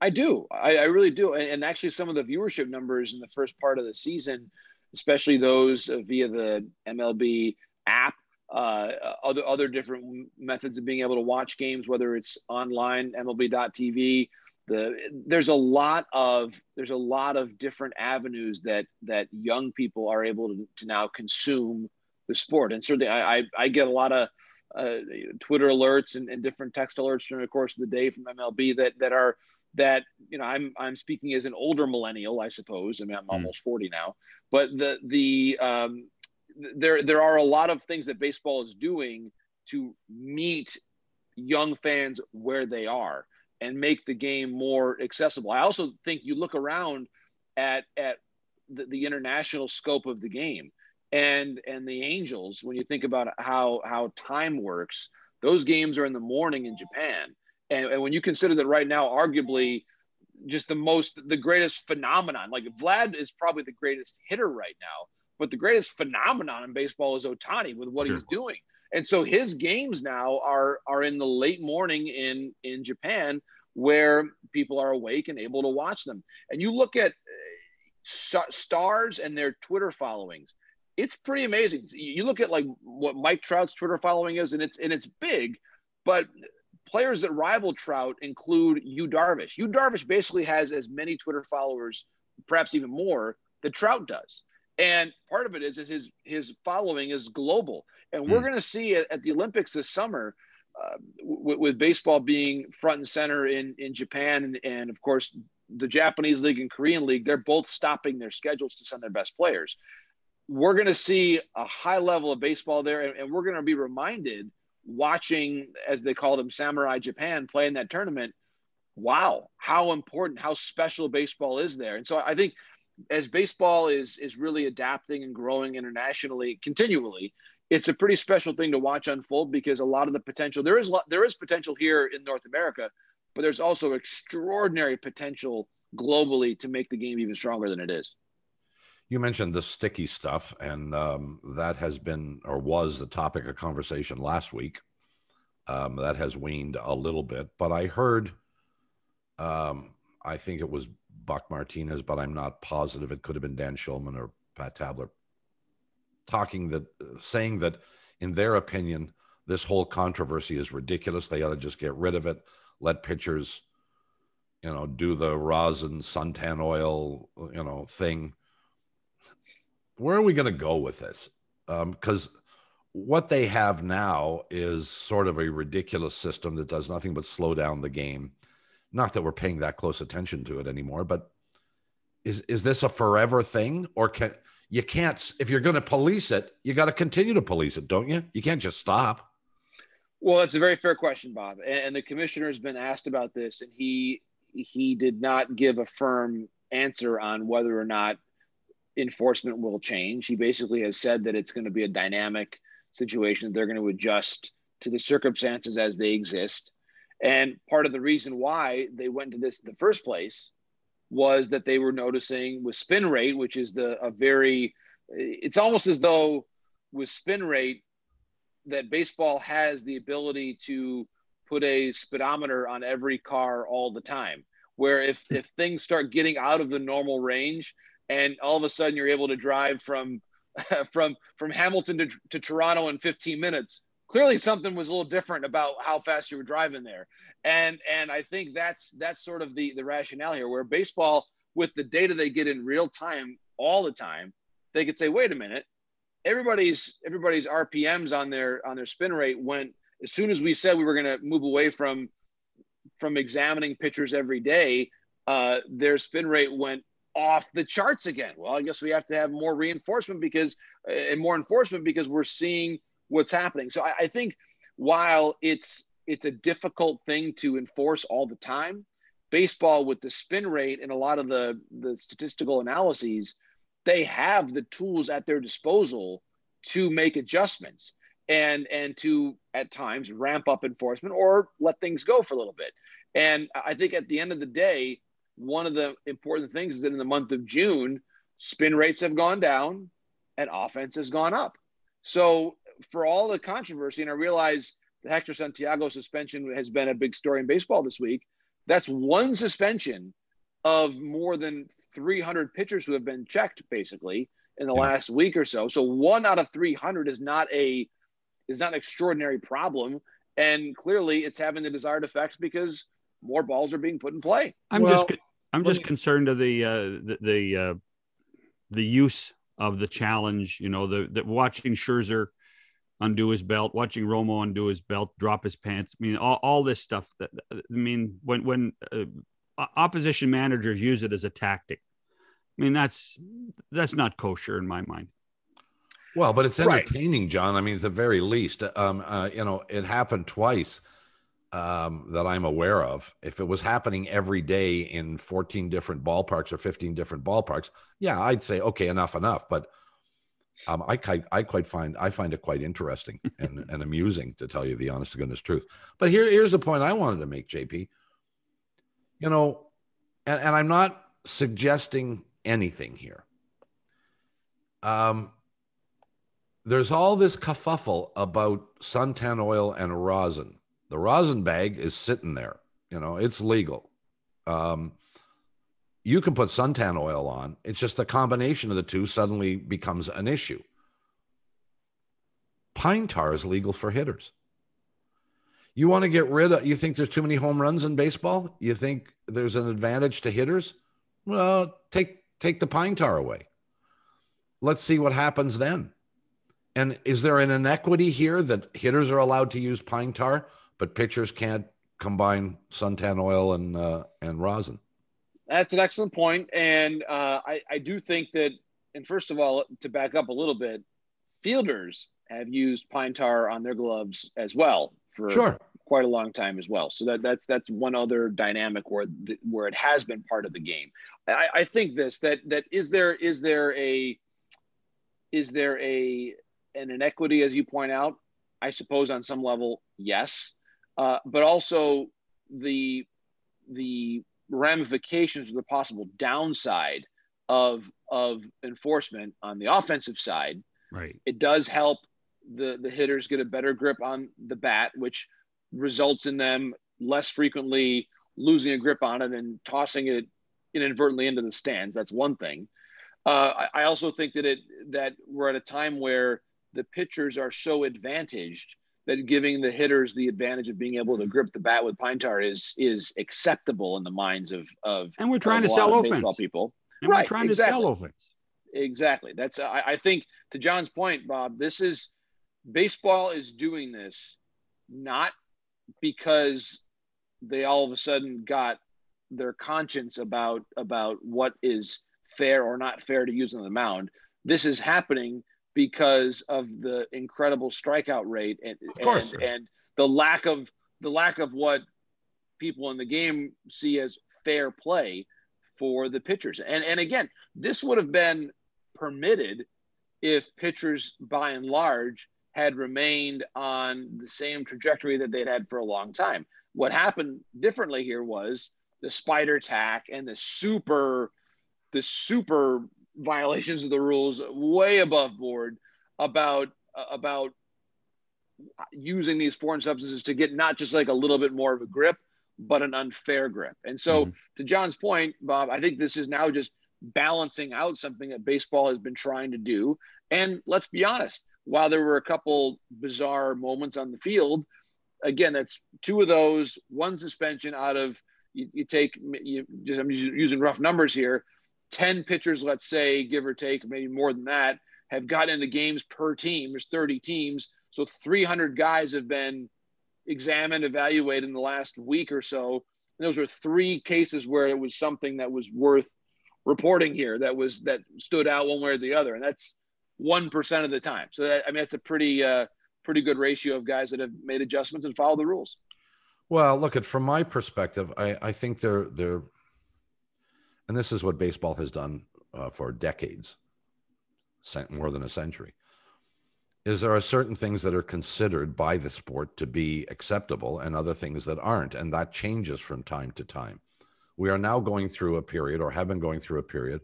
I do. I, I really do. And actually some of the viewership numbers in the first part of the season especially those via the mlb app uh, other other different methods of being able to watch games, whether it's online, MLB.TV. The there's a lot of there's a lot of different avenues that that young people are able to, to now consume the sport, and certainly I I, I get a lot of uh, Twitter alerts and, and different text alerts during the course of the day from MLB that that are that you know I'm I'm speaking as an older millennial, I suppose. I mean I'm mm. almost 40 now, but the the um, there there are a lot of things that baseball is doing to meet young fans where they are and make the game more accessible. I also think you look around at at the, the international scope of the game and and the Angels when you think about how how time works. Those games are in the morning in Japan, and, and when you consider that right now, arguably just the most the greatest phenomenon like vlad is probably the greatest hitter right now but the greatest phenomenon in baseball is Ohtani with what sure. he's doing. And so his games now are are in the late morning in in Japan where people are awake and able to watch them. And you look at uh, stars and their Twitter followings. It's pretty amazing. You look at like what Mike Trout's Twitter following is, and it's and it's big, but players that rival Trout include Yu Darvish. Yu Darvish basically has as many Twitter followers, perhaps even more, that Trout does. And part of it is, is his his following is global, and we're mm. going to see at, at, the Olympics this summer, uh, w- with baseball being front and center in in Japan, and, and of course the Japanese league and Korean league, they're both stopping their schedules to send their best players. We're going to see a high level of baseball there, and, and we're going to be reminded watching, as they call them, Samurai Japan play in that tournament. Wow, how important, how special baseball is there. And so I think as baseball is is really adapting and growing internationally continually it's a pretty special thing to watch unfold because a lot of the potential there is there is potential here in North America but there's also extraordinary potential globally to make the game even stronger than it is. You mentioned the sticky stuff, and um, that has been or was the topic of conversation last week. Um, that has waned a little bit, but I heard, um, I think it was Buck Martinez, but I'm not positive. It could have been Dan Shulman or Pat Tabler talking that, saying that in their opinion, this whole controversy is ridiculous. They ought to just get rid of it, let pitchers, you know, do the rosin suntan oil, you know, thing. Where are we going to go with this? Because um, what they have now is sort of a ridiculous system that does nothing but slow down the game. Not that we're paying that close attention to it anymore, but is is this a forever thing, or can you can't if you're going to police it, you got to continue to police it, don't you? You can't just stop. Well, that's a very fair question, Bob. And the commissioner has been asked about this, and he he did not give a firm answer on whether or not enforcement will change. He basically has said that it's going to be a dynamic situation. They're going to adjust to the circumstances as they exist. And part of the reason why they went to this in the first place was that they were noticing with spin rate, which is the a very, it's almost as though with spin rate that baseball has the ability to put a speedometer on every car all the time. Where if if things start getting out of the normal range, and all of a sudden you're able to drive from from from Hamilton to, to Toronto in 15 minutes, clearly something was a little different about how fast you were driving there. And and I think that's that's sort of the the rationale here, where baseball with the data they get in real time all the time, they could say, wait a minute, everybody's everybody's RPMs on their on their spin rate went as soon as we said we were going to move away from from examining pitchers every day, uh, their spin rate went off the charts again. Well, I guess we have to have more reinforcement because uh, and more enforcement because we're seeing what's happening. So I, I think while it's it's a difficult thing to enforce all the time, baseball with the spin rate and a lot of the the statistical analyses they have the tools at their disposal to make adjustments and and to at times ramp up enforcement or let things go for a little bit. And I think at the end of the day, one of the important things is that in the month of June, spin rates have gone down and offense has gone up. So for all the controversy, and I realize the Hector Santiago suspension has been a big story in baseball this week. That's one suspension of more than 300 pitchers who have been checked basically in the yeah. last week or so. So one out of 300 is not a is not an extraordinary problem, and clearly it's having the desired effect because more balls are being put in play. I'm well, just I'm just me, concerned of the uh, the the, uh, the use of the challenge. You know, the, the watching Scherzer undo his belt, watching Romo undo his belt, drop his pants. I mean, all, all this stuff. That I mean, when when uh, opposition managers use it as a tactic. I mean, that's that's not kosher in my mind. Well, but it's entertaining, right. John. I mean, at the very least, um, uh, you know, it happened twice um, that I'm aware of. If it was happening every day in 14 different ballparks or 15 different ballparks, yeah, I'd say okay, enough, enough. But um, I, I quite find I find it quite interesting and, and amusing to tell you the honest to goodness truth. But here, here's the point I wanted to make, JP you know, and, and I'm not suggesting anything here. Um, there's all this kerfuffle about suntan oil and rosin. The rosin bag is sitting there, you know, it's legal. Um, you can put suntan oil on. It's just the combination of the two suddenly becomes an issue. Pine tar is legal for hitters. You want to get rid of, you think there's too many home runs in baseball? You think there's an advantage to hitters? Well, take take the pine tar away. Let's see what happens then. And is there an inequity here that hitters are allowed to use pine tar, but pitchers can't combine suntan oil and uh, and rosin? That's an excellent point, and uh, I I do think that. And first of all, to back up a little bit, fielders have used pine tar on their gloves as well for sure. quite a long time as well. So that that's that's one other dynamic where the, where it has been part of the game. I, I think this that that is there is there a is there a an inequity as you point out? I suppose on some level, yes, uh, but also the the ramifications or the possible downside of of enforcement on the offensive side. Right. It does help the the hitters get a better grip on the bat, which results in them less frequently losing a grip on it and tossing it inadvertently into the stands. That's one thing. Uh, I, I also think that it that we're at a time where the pitchers are so advantaged that giving the hitters the advantage of being able to grip the bat with pine tar is is acceptable in the minds of of and we're trying to sell offense people. And right, we're trying exactly. to sell offense. Exactly. That's I, I think to John's point, Bob. This is baseball is doing this not because they all of a sudden got their conscience about about what is fair or not fair to use on the mound. This is happening because of the incredible strikeout rate and course. and, and the lack of the lack of what people in the game see as fair play for the pitchers. And and again, this would have been permitted if pitchers by and large had remained on the same trajectory that they'd had for a long time. What happened differently here was the spider tack and the super the super violations of the rules way above board about about using these foreign substances to get not just like a little bit more of a grip but an unfair grip and so Mhm. to john's point bob i think this is now just balancing out something that baseball has been trying to do and let's be honest while there were a couple bizarre moments on the field again that's two of those one suspension out of you, you take you just i'm using rough numbers here 10 pitchers let's say give or take maybe more than that have got into games per team. There's 30 teams. So 300 guys have been examined evaluated in the last week or so. And those were three cases where it was something that was worth reporting here that was that stood out one way or the other. And that's 1% of the time. So that, i mean that's a pretty uh pretty good ratio of guys that have made adjustments and followed the rules. Well, look at from my perspective, I, I think they're they're, and this is what baseball has done uh, for decades, more than a century. Is there are certain things that are considered by the sport to be acceptable, and other things that aren't, and that changes from time to time. We are now going through a period, or have been going through a period,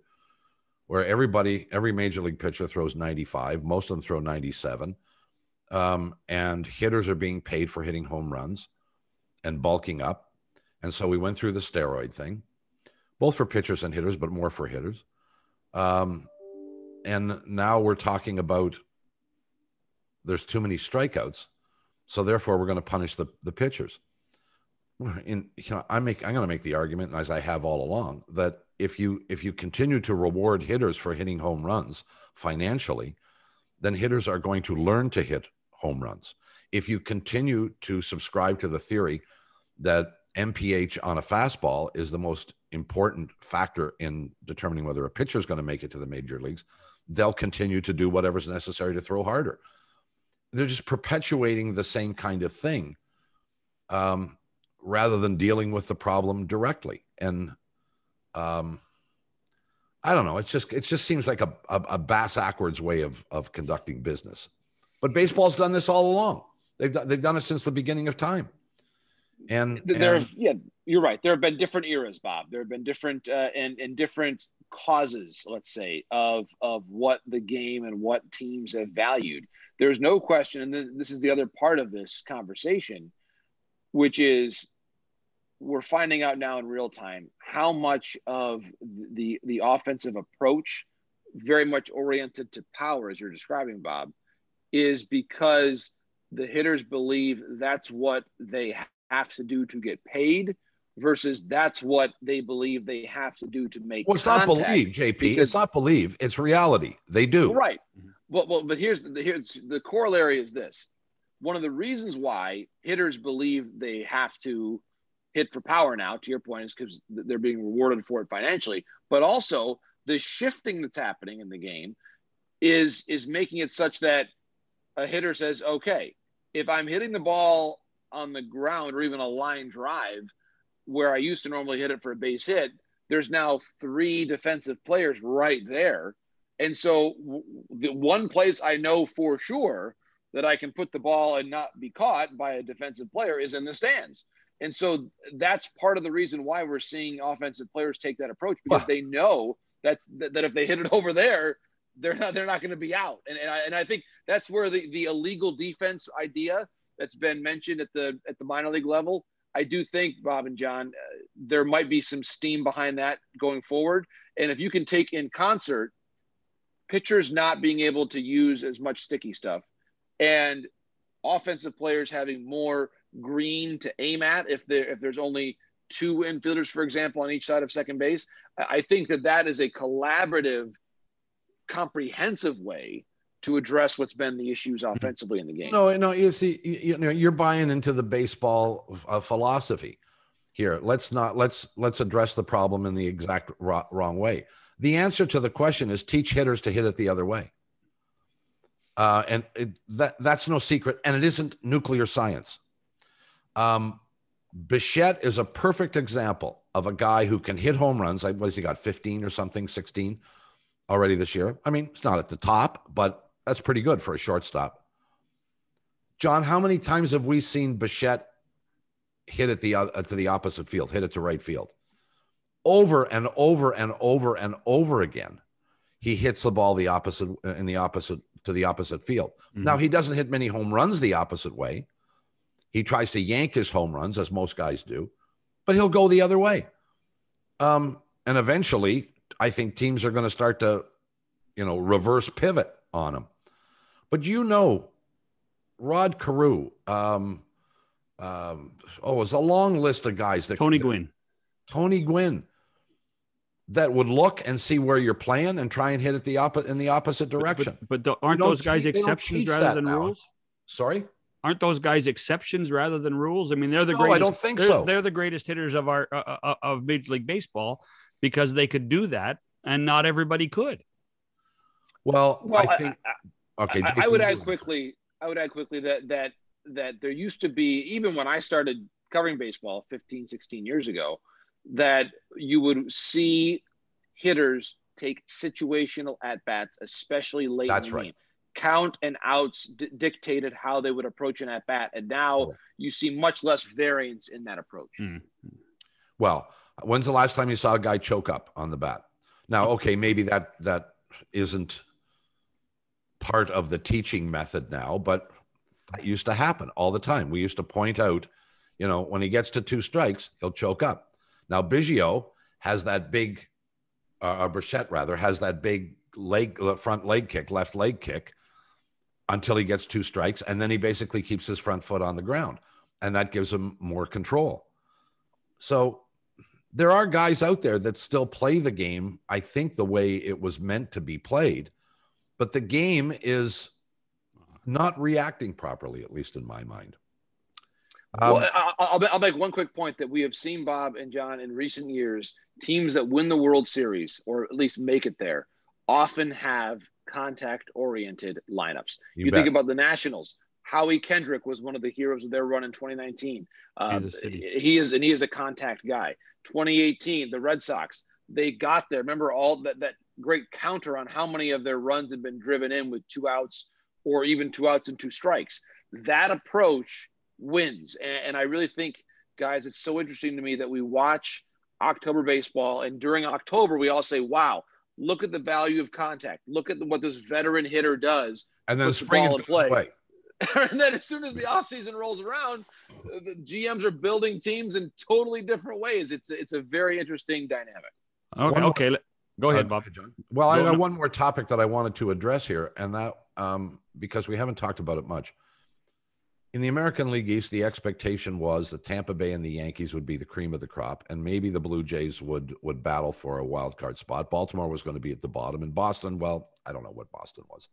where everybody, every major league pitcher throws 95. Most of them throw 97, um, and hitters are being paid for hitting home runs and bulking up. And so we went through the steroid thing, both for pitchers and hitters, but more for hitters. Um, and now we're talking about there's too many strikeouts, so therefore we're going to punish the the pitchers. In you know, I make I'm going to make the argument, as I have all along, that if you if you continue to reward hitters for hitting home runs financially, then hitters are going to learn to hit home runs. If you continue to subscribe to the theory that MPH on a fastball is the most important factor in determining whether a pitcher is going to make it to the major leagues, they'll continue to do whatever's necessary to throw harder. They're just perpetuating the same kind of thing um, rather than dealing with the problem directly. And um, I don't know. It's just it just seems like a, a, a bass backwards way of of conducting business. But baseball's done this all along. They've done, they've done it since the beginning of time. And, there and have yeah you're right. There have been different eras bob. There have been different uh, and and different causes let's say of of what the game and what teams have valued. There's no question and this, this is the other part of this conversation which is we're finding out now in real time how much of the the offensive approach very much oriented to power as you're describing bob is because the hitters believe that's what they have to do to get paid versus that's what they believe they have to do to make well, it's not believe, JP. because- it's not believe. It's reality. They do. Right. Mhm. Well, well, but here's the here's the corollary is this. One of the reasons why hitters believe they have to hit for power now, to your point, is because they're being rewarded for it financially. But also the shifting that's happening in the game is is making it such that a hitter says, okay, if I'm hitting the ball on the ground or even a line drive where I used to normally hit it for a base hit, there's now three defensive players right there. And so the one place I know for sure that I can put the ball and not be caught by a defensive player is in the stands. And so that's part of the reason why we're seeing offensive players take that approach because they know that's that, that if they hit it over there, they're not they're not going to be out. And and I, and I think that's where the the illegal defense idea that's been mentioned at the at the minor league level. I do think Bob and John, uh, there might be some steam behind that going forward. And if you can take in concert pitchers not being able to use as much sticky stuff and offensive players having more green to aim at if there if there's only two infielders for example on each side of second base i think that that is a collaborative comprehensive way to address what's been the issues mm-hmm. offensively in the game no no you see you know you're buying into the baseball uh, philosophy here let's not let's let's address the problem in the exact wrong way the answer to the question is teach hitters to hit it the other way uh, and it, that that's no secret and it isn't nuclear science um, Bichette is a perfect example of a guy who can hit home runs. What has he got? 15 or something, 16 already this year. I mean, it's not at the top, but that's pretty good for a shortstop. John, how many times have we seen Bichette hit it the uh, to the opposite field, hit it to right field? Over and over and over and over again, he hits the ball the opposite in the opposite to the opposite field. Mm-hmm. Now he doesn't hit many home runs the opposite way he tries to yank his home runs, as most guys do, but he'll go the other way. Um, and eventually, I think teams are going to start to, you know, reverse pivot on him. But you know, Rod Carew, um, um, oh, it's a long list of guys that Tony Gwynn, Tony Gwynn, that would look and see where you're playing and try and hit it the opposite in the opposite direction. But, but, but aren't those guys exceptions rather than now. rules? Sorry aren't those guys exceptions rather than rules? I mean, they're the no, greatest. I don't think they're, so. They're the greatest hitters of our uh, uh, of Major League Baseball because they could do that, and not everybody could. Well, well I think. I, okay, I, I would add quickly. I would add quickly that that that there used to be even when I started covering baseball 15, 16 years ago, that you would see hitters take situational at bats, especially late That's in the right. game count and outs d- dictated how they would approach an at bat, and now you see much less variance in that approach. Mm-hmm. Well, when's the last time you saw a guy choke up on the bat? Now, okay, maybe that that isn't part of the teaching method now, but that used to happen all the time. We used to point out, you know, when he gets to two strikes, he'll choke up. Now, Biggio has that big, uh, or Bichette rather, has that big leg, front leg kick, left leg kick until he gets two strikes. And then he basically keeps his front foot on the ground. And that gives him more control. So there are guys out there that still play the game, I think, the way it was meant to be played. But the game is not reacting properly, at least in my mind. Um, well, I'll, I'll make one quick point that we have seen, Bob and John, in recent years, teams that win the World Series or at least make it there often have contact oriented lineups. You, you think about the Nationals. Howie Kendrick was one of the heroes of their run in 2019. Um, he is, and he is a contact guy. 2018, the Red Sox, they got there. Remember all that, that great counter on how many of their runs have been driven in with two outs or even two outs and two strikes. That approach wins. And, and I really think, guys, it's so interesting to me that we watch October baseball. And during October, we all say, wow, Look at the value of contact. Look at the, what this veteran hitter does. And then spring the ball play. and then as soon as the offseason rolls around, the GMs are building teams in totally different ways. It's it's a very interesting dynamic. Okay, okay. Go ahead, uh, Bob. John. Well, I got one more topic that I wanted to address here, and that um, because we haven't talked about it much in the American League East, the expectation was that Tampa Bay and the Yankees would be the cream of the crop, and maybe the Blue Jays would would battle for a wild card spot. Baltimore was going to be at the bottom, and Boston, well, I don't know what Boston was.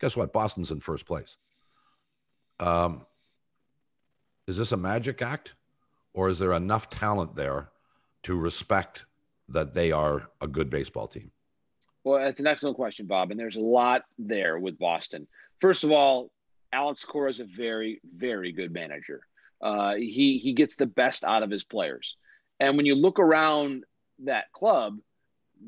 Guess what? Boston's in first place. Um, is this a magic act, or is there enough talent there to respect that they are a good baseball team? Well, that's an excellent question, Bob, and there's a lot there with Boston. First of all, Alex Cora is a very, very good manager. Uh, he he gets the best out of his players, and when you look around that club,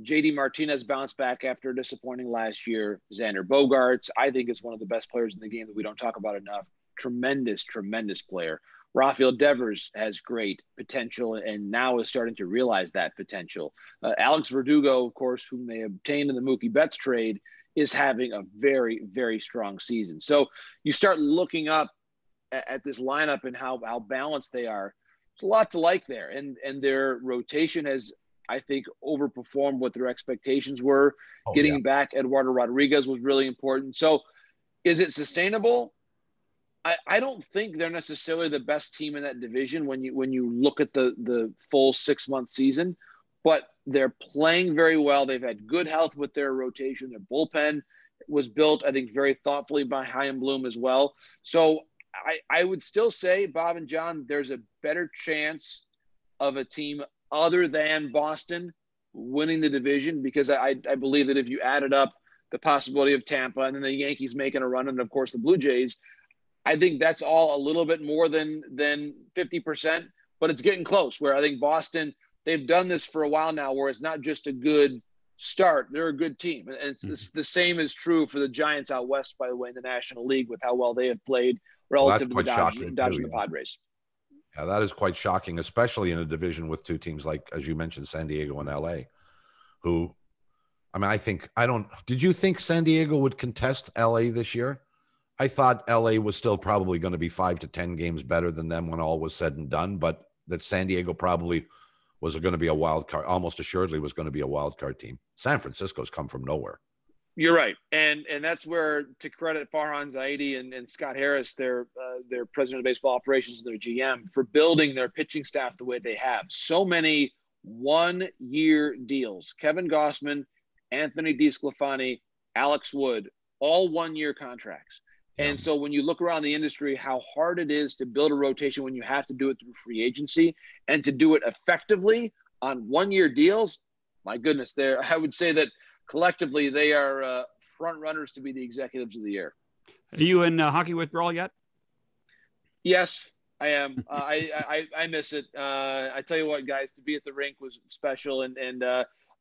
JD Martinez bounced back after disappointing last year. Xander Bogaerts, I think, is one of the best players in the game that we don't talk about enough. Tremendous, tremendous player. Rafael Devers has great potential and now is starting to realize that potential. Uh, Alex Verdugo, of course, whom they obtained in the Mookie Betts trade, is having a very, very strong season. So you start looking up at, at this lineup and how, how balanced they are. There's a lot to like there. And, and their rotation has, I think, overperformed what their expectations were. Oh, Getting yeah. back Eduardo Rodriguez was really important. So is it sustainable? I, I don't think they're necessarily the best team in that division when you when you look at the the full six month season, but they're playing very well. They've had good health with their rotation. Their bullpen was built, I think, very thoughtfully by Chaim Bloom as well. So I, I would still say, Bob and John, there's a better chance of a team other than Boston winning the division because I, I believe that if you added up the possibility of Tampa and then the Yankees making a run and of course the Blue Jays, I think that's all a little bit more than than 50%, but it's getting close where I think Boston, they've done this for a while now where it's not just a good start, they're a good team. And it's mm-hmm. the same is true for the Giants out west, by the way, in the National League with how well they have played relative well, to the Dodgers, Dodgers and the Padres. Yeah, that is quite shocking, especially in a division with two teams like, as you mentioned, San Diego and LA, who, I mean, I think, I don't, did you think San Diego would contest LA this year? I thought LA was still probably going to be five to 10 games better than them when all was said and done, but that San Diego probably was going to be a wild card, almost assuredly was going to be a wild card team. San Francisco's come from nowhere. You're right, and and that's where to credit Farhan Zaidi and, and Scott Harris, their uh, their president of baseball operations and their GM, for building their pitching staff the way they have. So many one year deals. Kevin Gausman, Anthony DeSclafani, Alex Wood, all one year contracts. And so when you look around the industry, how hard it is to build a rotation when you have to do it through free agency and to do it effectively on one year deals, my goodness, there I would say that collectively they are uh, front runners to be the executives of the year. Are you in uh, hockey withdrawal yet? Yes, I am. Uh, I, I, I miss it. Uh, I tell you what, guys, to be at the rink was special, and and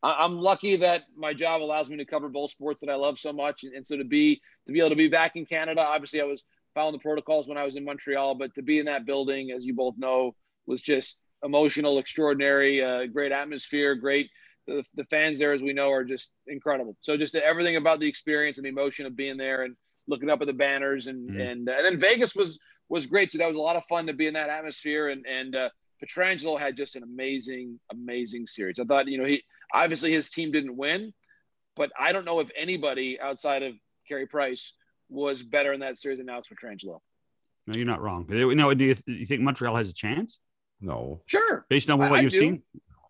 uh, I'm lucky that my job allows me to cover both sports that I love so much, and, and, so to be to be able to be back in Canada. Obviously, I was following the protocols when I was in Montreal, but to be in that building, as you both know, was just emotional, extraordinary, uh, great atmosphere, great. The, the fans there, as we know, are just incredible. So just everything about the experience and the emotion of being there and looking up at the banners and mm. and and then Vegas was was great too. That was a lot of fun to be in that atmosphere and and uh, Pietrangelo had just an amazing, amazing series. I thought, you know, he obviously his team didn't win, but I don't know if anybody outside of Carey Price was better in that series than Alex Pietrangelo. No, you're not wrong. No, do you, do you think Montreal has a chance? No. Sure. Based on what I, you've I seen?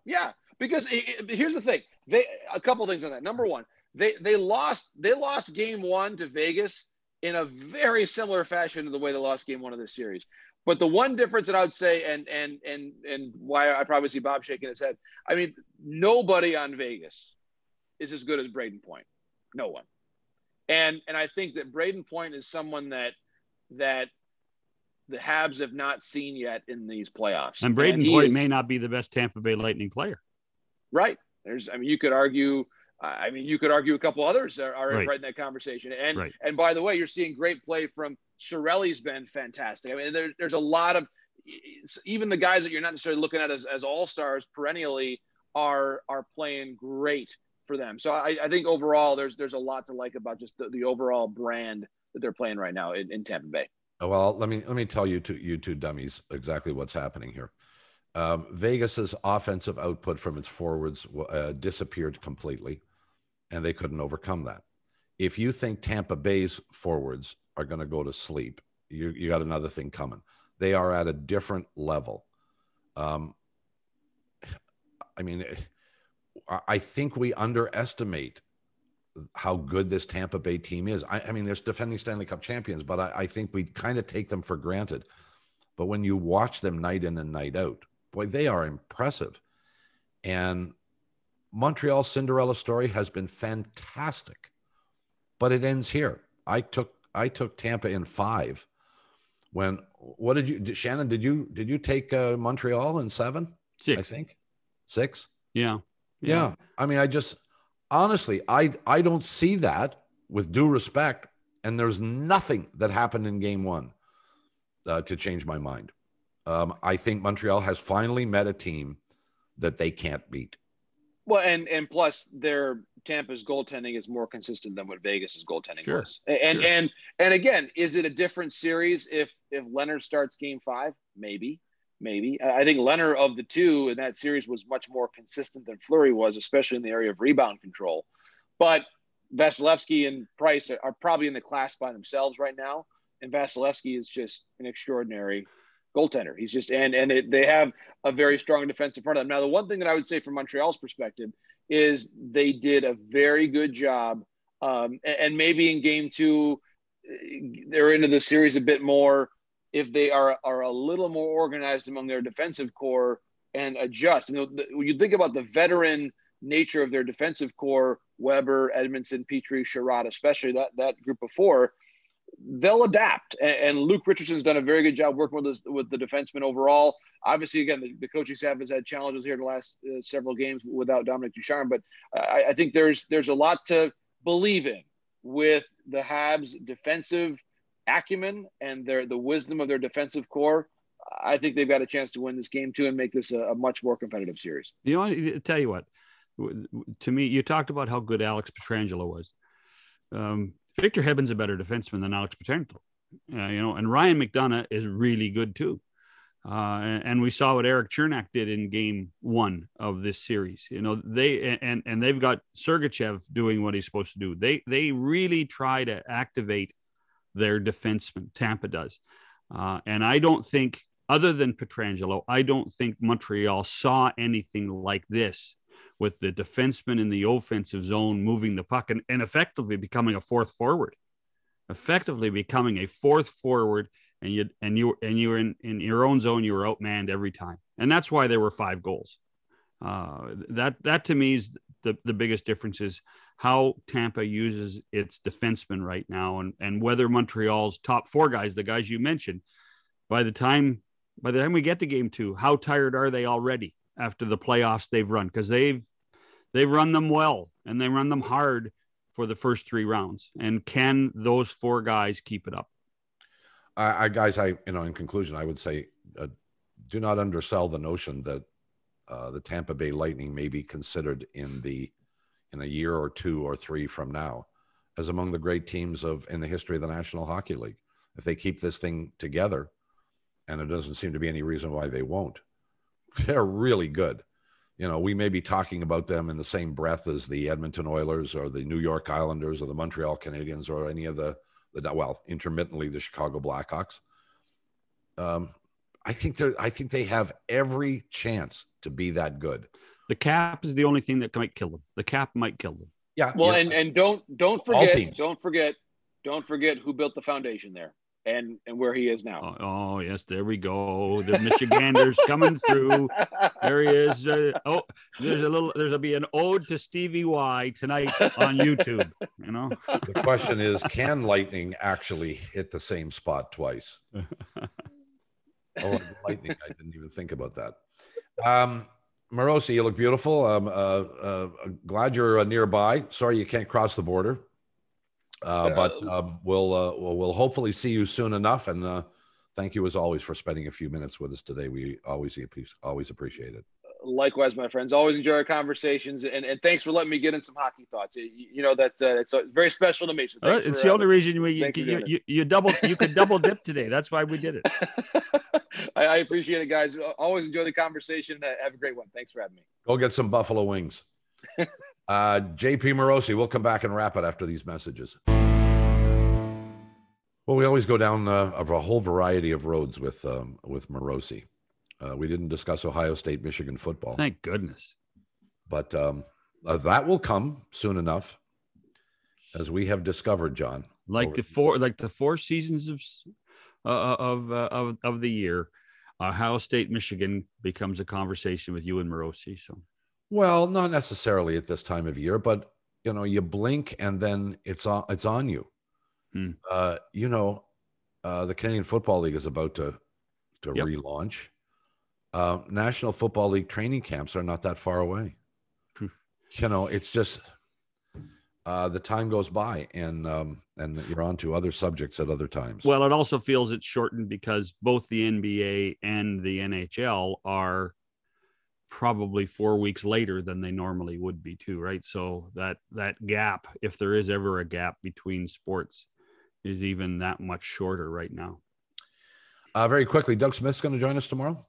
Yeah. Because it, it, here's the thing. They a couple things on that. Number one, they they lost they lost game one to Vegas in a very similar fashion to the way they lost game one of this series. But the one difference that I would say, and and and and why I probably see Bob shaking his head. I mean, nobody on Vegas is as good as Brayden Point. No one. And and I think that Brayden Point is someone that that the Habs have not seen yet in these playoffs. And Brayden and Point is, may not be the best Tampa Bay Lightning player. Right. There's. I mean, you could argue. I mean, you could argue a couple others are, are right. right in that conversation. And right. and by the way, you're seeing great play from Cirelli's been fantastic. I mean, there, there's a lot of even the guys that you're not necessarily looking at as, as all stars perennially are are playing great for them. So I, I, think overall there's there's a lot to like about just the, the overall brand that they're playing right now in, in Tampa Bay. Oh, well, let me let me tell you to you two dummies exactly what's happening here. Um, Vegas's offensive output from its forwards uh, disappeared completely, and they couldn't overcome that. If you think Tampa Bay's forwards are going to go to sleep. You, you got another thing coming. They are at a different level. Um, I mean, I think we underestimate how good this Tampa Bay team is. I, I mean, they're defending Stanley Cup champions, but I, I think we kind of take them for granted. But when you watch them night in and night out, boy, they are impressive. And Montreal Cinderella story has been fantastic, but it ends here. I took I took Tampa in five. When what did you Shannon? Did you did you take uh, Montreal in seven? Six, I think. Six. Yeah. yeah. Yeah. I mean, I just honestly, I I don't see that with due respect, and there's nothing that happened in Game One uh, to change my mind. Um, I think Montreal has finally met a team that they can't beat. Well, and and plus their Tampa's goaltending is more consistent than what Vegas's goaltending Sure, was. And sure. and and again, is it a different series if if Lehner starts Game Five? Maybe, maybe. I think Lehner of the two in that series was much more consistent than Fleury was, especially in the area of rebound control. But Vasilevskiy and Price are, are probably in the class by themselves right now, and Vasilevskiy is just an extraordinary goaltender. He's just and and it, they have a very strong defense in front of them. Now, the one thing that I would say from Montreal's perspective is they did a very good job, um, and, and maybe in game two eh, they're into the series a bit more if they are are a little more organized among their defensive core and adjust. You know, the, when you think about the veteran nature of their defensive core, Weber, Edmundson, Petry, Chiarot, especially that that group of four they'll adapt. And, and Luke Richardson's done a very good job working with, us, with the defensemen overall. Obviously, again, the, the coaching staff has had challenges here in the last uh, several games without Dominique Ducharme, but I, I think there's there's a lot to believe in with the Habs' defensive acumen and their the wisdom of their defensive core. I think they've got a chance to win this game too and make this a, a much more competitive series. You know, I tell you what, to me, you talked about how good Alex Pietrangelo was. Um, Victor Hedman's a better defenseman than Alex Pietrangelo, uh, you know, and Ryan McDonagh is really good too. Uh, and, and we saw what Erik Cernak did in game one of this series. You know, they and and they've got Sergachev doing what he's supposed to do. They they really try to activate their defenseman. Tampa does, uh, and I don't think, other than Pietrangelo, I don't think Montreal saw anything like this with the defenseman in the offensive zone moving the puck and, and effectively becoming a fourth forward, effectively becoming a fourth forward. And you and you and you were in, in your own zone, you were outmanned every time, and that's why there were five goals. Uh, that that to me is the the biggest difference is how Tampa uses its defensemen right now, and and whether Montreal's top four guys, the guys you mentioned, by the time by the time we get to game two, how tired are they already after the playoffs they've run? Because they've they've run them well and they run them hard for the first three rounds. And can those four guys keep it up? I, I guys, I you know, in conclusion, I would say, uh, do not undersell the notion that uh, the Tampa Bay Lightning may be considered in the in a year or two or three from now as among the great teams of in the history of the National Hockey League. If they keep this thing together, and it doesn't seem to be any reason why they won't, they're really good. You know, we may be talking about them in the same breath as the Edmonton Oilers or the New York Islanders or the Montreal Canadiens or any of the the well, intermittently the Chicago Blackhawks. Um, I think they I think they have every chance to be that good. The cap is the only thing that might kill them. The cap might kill them. Yeah. Well, yeah. and and don't don't forget don't forget don't forget who built the foundation there and and where he is now. Oh, oh yes, there we go. The Michiganders coming through. There he is. Uh, oh, there's a little. There's a be an ode to Stevie Y tonight on YouTube. You know. the question is, can lightning actually hit the same spot twice? Oh, lightning! I didn't even think about that. Um, Morosi, you look beautiful. Um, uh, uh, glad you're uh, nearby. Sorry you can't cross the border, uh, but um, we'll, uh, we'll we'll hopefully see you soon enough. And uh, thank you as always for spending a few minutes with us today. We always appreciate always appreciate it. Likewise, my friends. Always enjoy our conversations, and, and thanks for letting me get in some hockey thoughts. You, you know that uh, it's uh, very special to me. So thanks it's for, the uh, only reason we you, thanks you, you, you double you could double dip today. That's why we did it. I, I appreciate it, guys. Always enjoy the conversation. Uh, Have a great one. Thanks for having me. Go get some buffalo wings. uh, JP Morosi, we'll come back and wrap it after these messages. Well, we always go down uh, of a whole variety of roads with um, with Morosi. Uh, we didn't discuss Ohio State, Michigan football, Thank goodness. but um, uh, that will come soon enough, as we have discovered, John. Like the four like the four seasons of uh, of uh, of of the year, Ohio State Michigan becomes a conversation with you and Morosi. So Well, not necessarily at this time of year, but you know, you blink and then it's on it's on you. Hmm. Uh, you know, uh, the Canadian Football League is about to to Yep. relaunch. Uh, National Football League training camps are not that far away. Hmm. You know, it's just uh, the time goes by and um, and you're on to other subjects at other times. Well, it also feels it's shortened because both the NBA and the NHL are probably four weeks later than they normally would be too, right? So that that gap, if there is ever a gap between sports, is even that much shorter right now. Uh, very quickly, Doug Smith's going to join us tomorrow.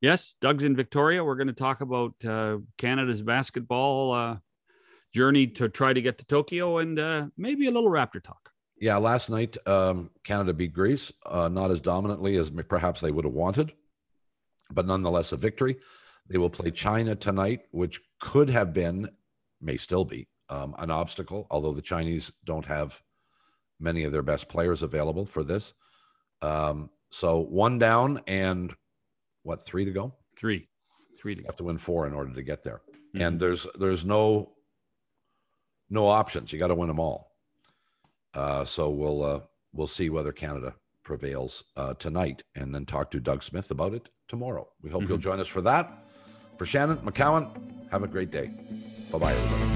Yes, Doug's in Victoria. We're going to talk about uh, Canada's basketball uh, journey to try to get to Tokyo and uh, maybe a little Raptor talk. Yeah, last night um, Canada beat Greece, uh, not as dominantly as perhaps they would have wanted, but nonetheless a victory. They will play China tonight, which could have been, may still be, um, an obstacle, although the Chinese don't have many of their best players available for this. Um, so one down and what three to go? Three, three to You go. have to win four in order to get there. Mhm. And there's there's no no options. You got to win them all. Uh, so we'll uh, we'll see whether Canada prevails uh, tonight, and then talk to Doug Smith about it tomorrow. We hope you'll Mhm. join us for that. For Shannon McCown, have a great day. Bye bye, everybody.